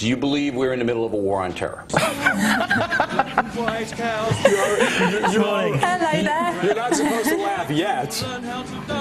Do you believe we're in the middle of a war on terror? You're, you're, you're, you're not supposed to laugh yet.